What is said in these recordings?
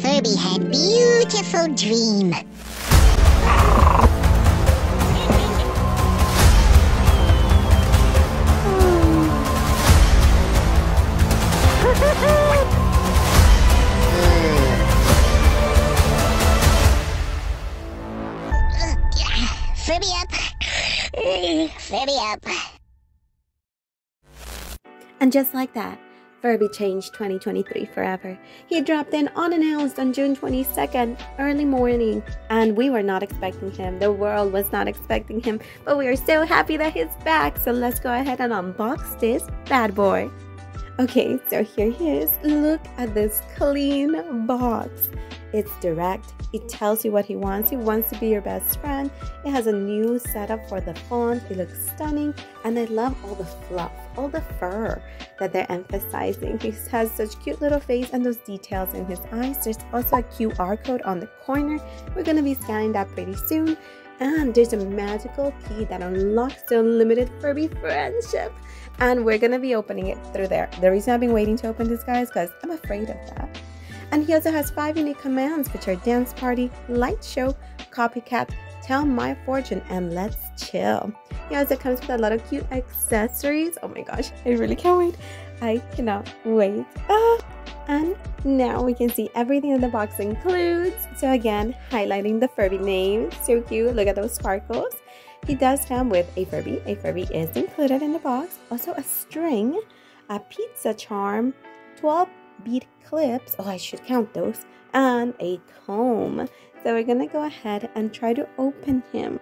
Furby had beautiful dream. Furby up. Furby up. And just like that, Furby changed 2023 forever. He dropped in unannounced on June 22nd, early morning, and we were not expecting him. The world was not expecting him, but we are so happy that he's back. So let's go ahead and unbox this bad boy. Okay, so here he is. Look at this clean box. It's direct. It tells you what he wants. He wants to be your best friend. It has a new setup for the font. It looks stunning. And I love all the fluff, all the fur that they're emphasizing. He has such cute little face and those details in his eyes. There's also a QR code on the corner. We're going to be scanning that pretty soon. And there's a magical key that unlocks the unlimited Furby friendship. And we're going to be opening it through there. The reason I've been waiting to open this, guys, because I'm afraid of that. And he also has five unique commands, which are Dance Party, Light Show, Copycat, Tell My Fortune, and Let's Chill. He also comes with a lot of cute accessories. Oh my gosh, I really can't wait. I cannot wait. Ah. And now we can see everything that the box includes. So again, highlighting the Furby name. So cute. Look at those sparkles. He does come with a Furby. A Furby is included in the box. Also a string, a pizza charm, 12 bead clips. Oh, I should count those. And a comb. So we're gonna go ahead and try to open him.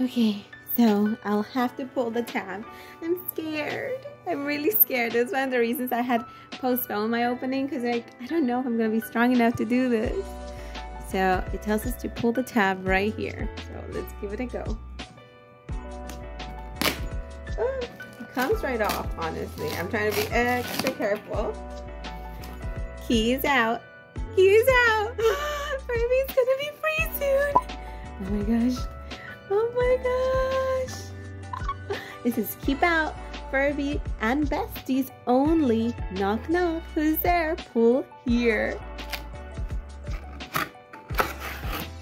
Okay, so I'll have to pull the tab. I'm scared. I'm really scared. That's one of the reasons I had postponed my opening because like I don't know if I'm gonna be strong enough to do this. So it tells us to pull the tab right here. So let's give it a go. Oh, it comes right off, honestly. I'm trying to be extra careful. Keys out. Keys out. Furby's gonna be free soon. Oh my gosh. Oh my gosh. This is Keep Out, Furby, and Besties only. Knock knock. Who's there? Pull here.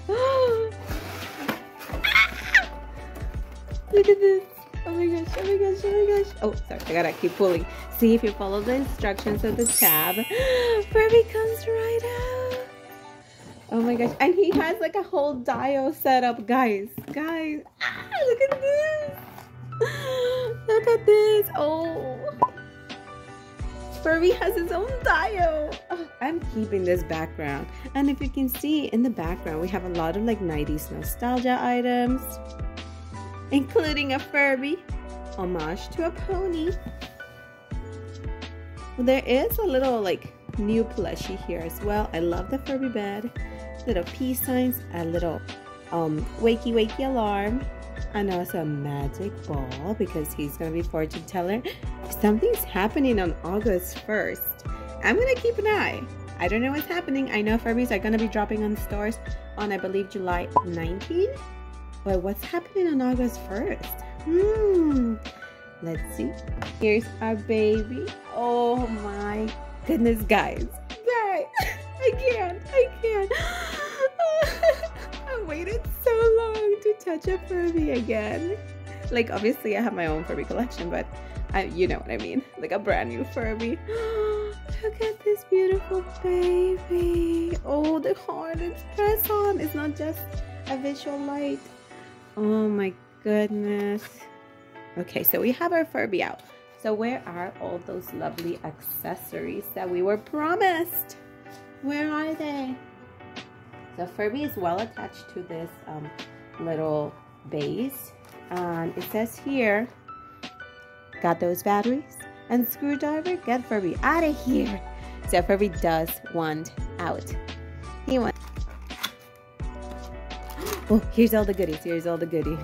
Look at this. Oh my gosh, oh my gosh, oh my gosh. Oh, sorry, I gotta keep pulling. See if you follow the instructions of the tab. Furby comes right out. Oh my gosh, and he has like a whole dio setup, guys. Guys, ah, look at this. Look at this. Oh. Furby has his own dio. Oh, I'm keeping this background. And if you can see in the background, we have a lot of like 90s nostalgia items including a Furby, homage to a pony. There is a little like new plushie here as well. I love the Furby bed. Little peace signs, a little um wakey wakey alarm, and also a magic ball because he's gonna be fortune teller. Something's happening on August 1st. I'm gonna keep an eye. I don't know what's happening. I know Furbies are gonna be dropping on stores on I believe July 19th. But what's happening on August 1st? Hmm. Let's see. Here's our baby. Oh my goodness, guys. Guys, I can't. I can't. I waited so long to touch a Furby again. Like, obviously, I have my own Furby collection, but I, you know what I mean. Like a brand new Furby. Look at this beautiful baby. Oh, the heart is press on. It's not just a visual light. Oh my goodness. Okay, so we have our Furby out. So where are all those lovely accessories that we were promised? Where are they? So Furby is well attached to this um, little base. And it says here, got those batteries? And screwdriver, get Furby out of here. So Furby does want out. He wants Oh, here's all the goodies. Here's all the goodies.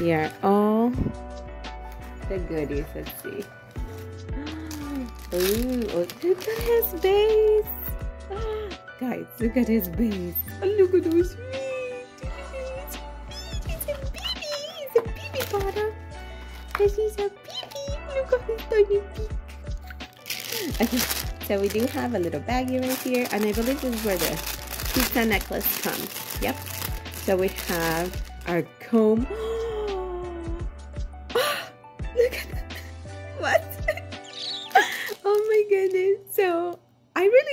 Here all oh. the goodies. Let's see. Ooh, oh, look at his base. Guys, look at his base. Oh, look at those feet. He's a baby. He's a baby bottom. This is a baby. Look at his tiny beak. Okay, So we do have a little baggie right here, and I believe this is where the pizza necklace comes. Yep. So we have our comb.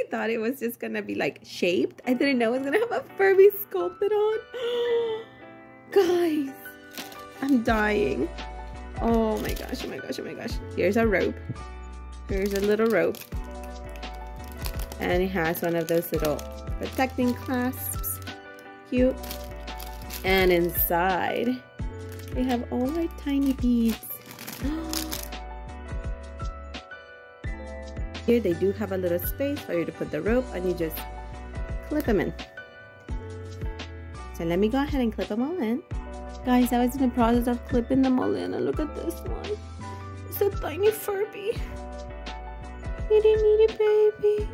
thought it was just gonna be like shaped. I didn't know it was gonna have a Furby sculpted on. Guys, I'm dying. Oh my gosh, oh my gosh, oh my gosh. Here's a rope. Here's a little rope. And it has one of those little protecting clasps. Cute. And inside, they have all my tiny beads. Oh, Here they do have a little space for you to put the rope and you just clip them in. So let me go ahead and clip them all in. Guys, I was in the process of clipping them all in and look at this one. It's a tiny Furby. Itty bitty baby.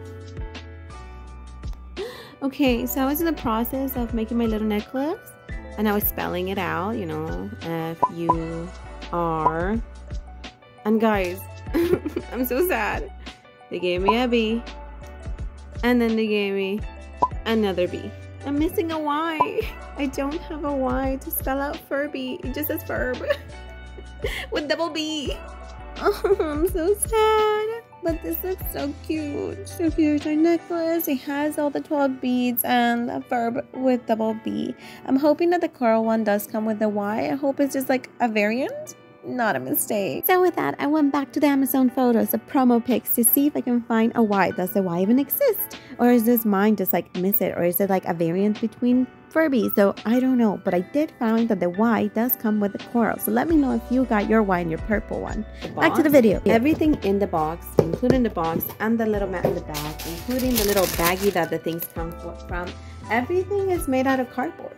Okay, so I was in the process of making my little necklace and I was spelling it out, you know, F U R. And guys, I'm so sad. They gave me a B. And then they gave me another B. I'm missing a Y. I don't have a Y to spell out Furby. It just says Furb. With double B. Oh, I'm so sad. But this looks so cute. So here's our necklace. It has all the 12 beads and a Furb with double B. I'm hoping that the coral one does come with the Y. I hope it's just like a variant not a mistake. So with that, I went back to the Amazon photos, the promo pics, to see if I can find a Y. Does the Y even exist? Or is this mine just like miss it? Or is it like a variant between Furby? So I don't know. But I did find that the Y does come with the coral. So let me know if you got your Y and your purple one. Back to the video. Everything in the box, including the box and the little mat in the back, including the little baggie that the things come from, everything is made out of cardboard.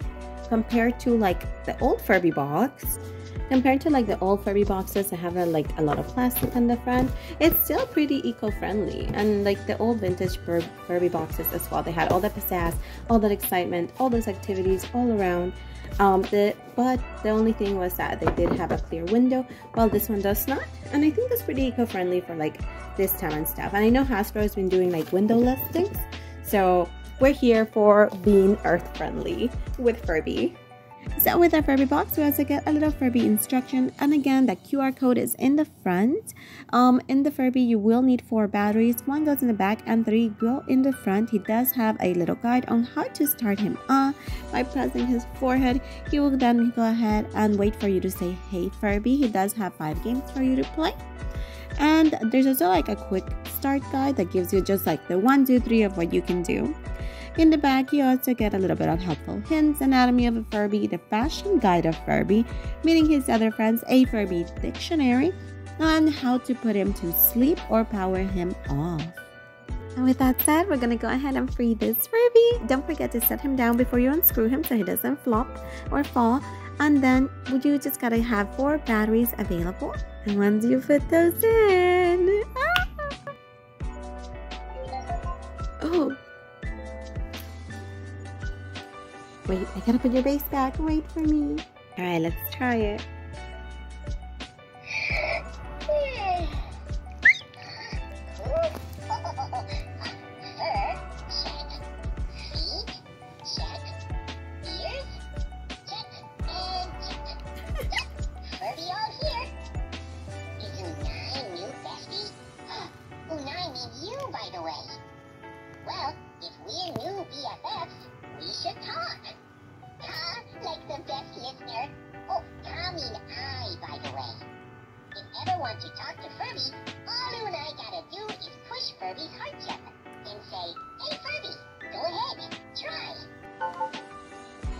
Compared to like the old Furby box, Compared to like the old Furby boxes that have a, like a lot of plastic on the front, it's still pretty eco-friendly. And like the old vintage Fur Furby boxes as well, they had all that pizzazz, all that excitement, all those activities all around. Um, the, but the only thing was that they did have a clear window, while this one does not. And I think that's pretty eco-friendly for like this time and stuff. And I know Hasbro has been doing like windowless things, so we're here for being earth-friendly with Furby. So with our Furby box, we also get a little Furby instruction. And again, the QR code is in the front. Um, in the Furby, you will need four batteries. One goes in the back and three go in the front. He does have a little guide on how to start him off by pressing his forehead. He will then go ahead and wait for you to say, hey Furby. He does have five games for you to play. And there's also like a quick start guide that gives you just like the one, two, three of what you can do. In the back, you also get a little bit of helpful hints, anatomy of a Furby, the fashion guide of Furby, meeting his other friends, a Furby dictionary, and how to put him to sleep or power him off. And with that said, we're gonna go ahead and free this Furby. Don't forget to set him down before you unscrew him so he doesn't flop or fall. And then you just gotta have four batteries available. And once you put those in, ah! oh, Wait, I gotta put your base back. Wait for me. Alright, let's try it.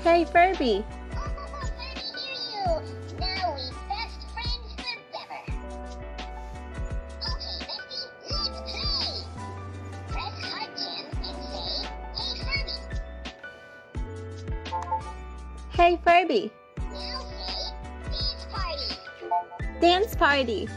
Hey, Furby. Hey Furby. dance party. Dance party.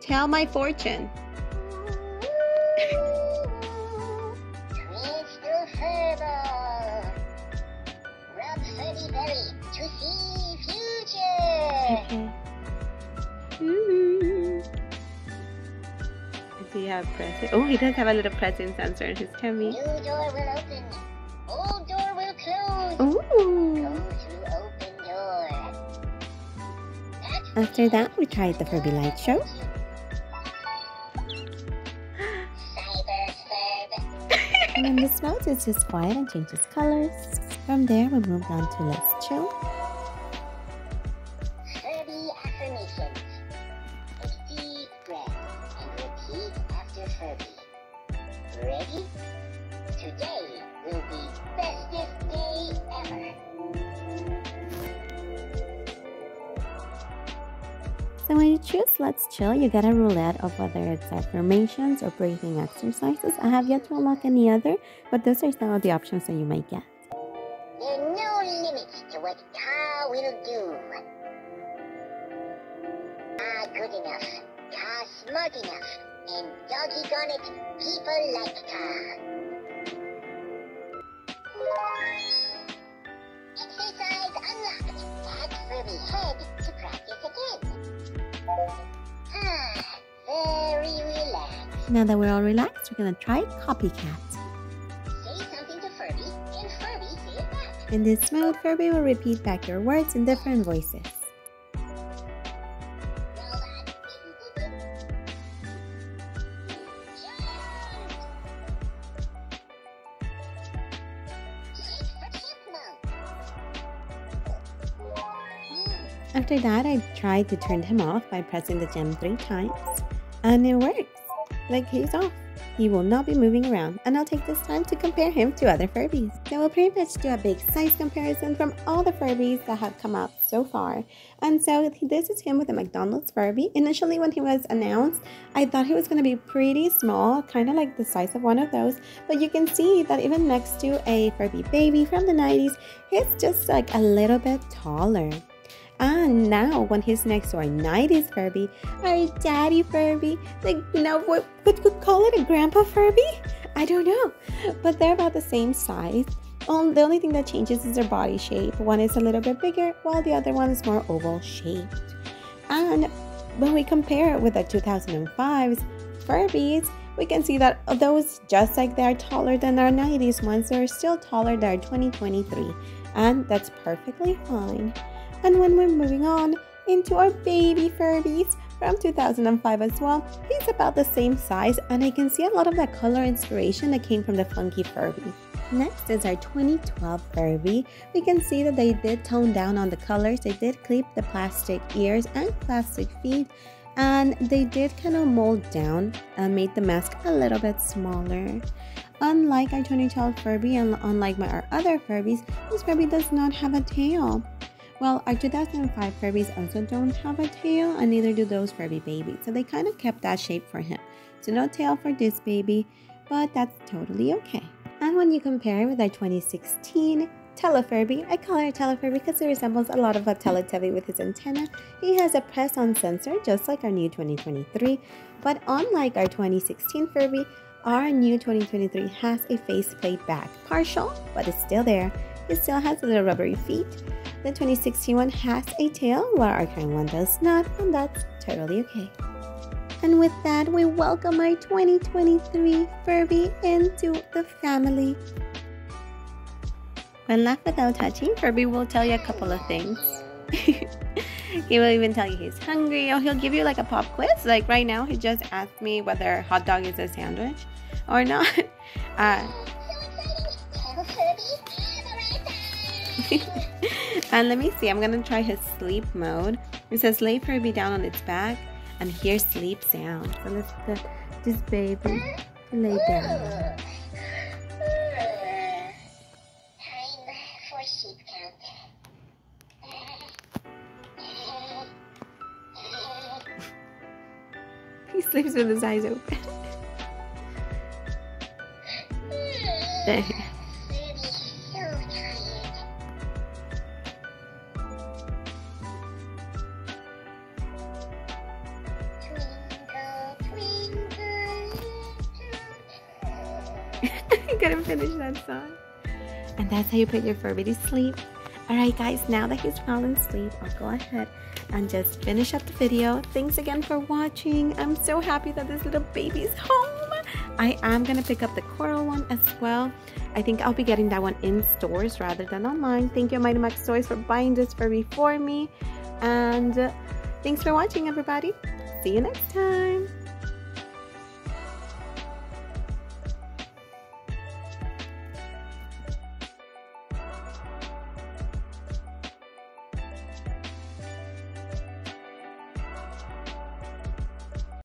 Tell my fortune. Crystal Furball. Rub Furby Berry to see future. Okay. Ooh. Does he have present? Oh, he does have a little present sensor in his tummy. New door will open. After that, we tried the Furby Light Show. And then the smells is just quiet and changes colors. From there, we moved on to Let's Chill. Let's Chill, you get a roulette of whether it's affirmations or breathing exercises. I have yet to unlock any other, but those are some of the options that you might get. There are no limits to what Ka will do. Ka good enough. Ka smart enough. And doggone it, people like Ka. Exercise unlocked. Head Now that we're all relaxed, we're gonna try Copycat. Say something to Furby, and Furby say it back. In this mode, Furby will repeat back your words in different voices. After that, I tried to turn him off by pressing the gem three times, and it works. Like he's off. He will not be moving around, and I'll take this time to compare him to other Furbies. So we'll pretty much do a big size comparison from all the Furbies that have come out so far. And so this is him with a McDonald's Furby. Initially when he was announced, I thought he was going to be pretty small, kind of like the size of one of those. But you can see that even next to a Furby baby from the 90s, he's just like a little bit taller. And now, when he's next to our 90s Furby, our daddy Furby, like, you know, what, what would call it a grandpa Furby? I don't know. But they're about the same size. Um, the only thing that changes is their body shape. One is a little bit bigger, while the other one is more oval shaped. And when we compare it with the 2005's Furbies, we can see that those, just like they are taller than our 90s ones, they're still taller than our 2023. And that's perfectly fine. And when we're moving on into our baby Furbies from 2005 as well, he's about the same size and I can see a lot of that color inspiration that came from the Funky Furby. Next is our 2012 Furby. We can see that they did tone down on the colors. They did clip the plastic ears and plastic feet and they did kind of mold down and made the mask a little bit smaller. Unlike our 2012 Furby and unlike my our other Furbies, this Furby does not have a tail. Well, our 2005 Furbies also don't have a tail, and neither do those Furby babies, so they kind of kept that shape for him. So no tail for this baby, but that's totally okay. And when you compare it with our 2016 Telefurby, I call her Telefurby because it resembles a lot of a Teletubby with his antenna. He has a press-on sensor, just like our new 2023, but unlike our 2016 Furby, our new 2023 has a faceplate back. Partial, but it's still there. It still has little rubbery feet. The 2016 one has a tail, while our current one does not, and that's totally okay. And with that, we welcome our 2023 Furby into the family. When left without touching, Furby will tell you a couple of things. he will even tell you he's hungry, or he'll give you like a pop quiz. Like right now, he just asked me whether hot dog is a sandwich or not. Uh, and let me see, I'm gonna try his sleep mode. It says lay Furby down on its back and hear sleep sound. So let's get this baby lay down. He sleeps with his eyes open. Furby's that's how you put your Furby to sleep. Alright guys, now that he's fallen asleep, I'll go ahead and just finish up the video. Thanks again for watching. I'm so happy that this little baby's home. I am going to pick up the coral one as well. I think I'll be getting that one in stores rather than online. Thank you Mighty Max Toys for buying this Furby for me. And thanks for watching everybody. See you next time.